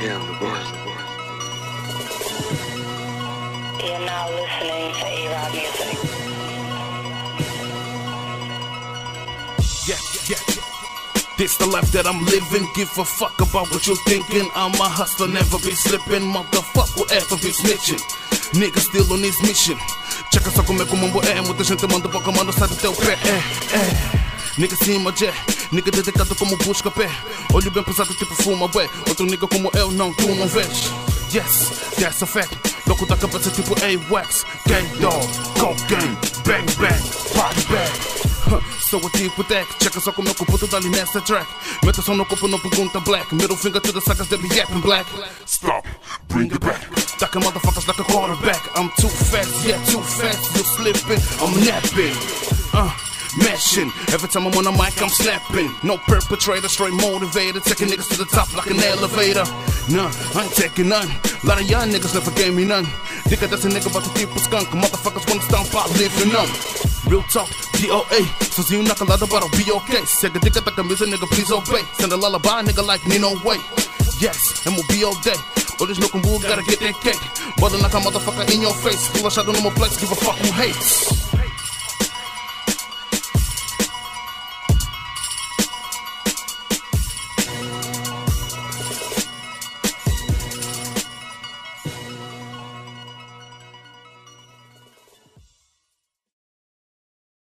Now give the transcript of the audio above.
This the life that I'm living. Give a fuck about what you're thinking. I'm a hustler, never be slipping. Motherfucker, ever be snitching. Nigga still on his mission. Checka só como come back, come on, boy. Eh, and with the shit, the motherfucker, man, the side of the. Nigga, see my jet. Nigga dedicado como busca pé. Olho bem pesado, tipo fuma, bué. Outro nigga como eu, não, tu não vês. Yes, that's a fact. Louco da cabeça, tipo A-Wax. Gang dog, cocaine, bang bang, bag. Huh, Sou o tipo deck, checa só como é que o puto dá ali nessa track. Meta só no corpo, não pergunta black. Middle finger to the suckers, they be yapping black. Stop, bring it back. Duck motherfuckers like a quarterback. I'm too fast, yeah, too fast. You slipping, I'm napping. Uh, mashing. Every time I'm on the mic, I'm snapping. No perpetrator, straight motivator. Taking niggas to the top like an elevator. Nah, I ain't taking none. A Lot of young niggas never gave me none. Nigga, that's a nigga about to keep a skunk. Motherfuckers wanna stomp out, living none. Real talk, DOA. Sozinho na calada, but I'll be okay. Cega dica da camisa, nigga, please obey. Send a lullaby, nigga, like me, no way. Yes, and we'll be all day. Olhos no combo, gotta get that cake. Bother like a motherfucker in your face. Full shot no more place, give a fuck who hates.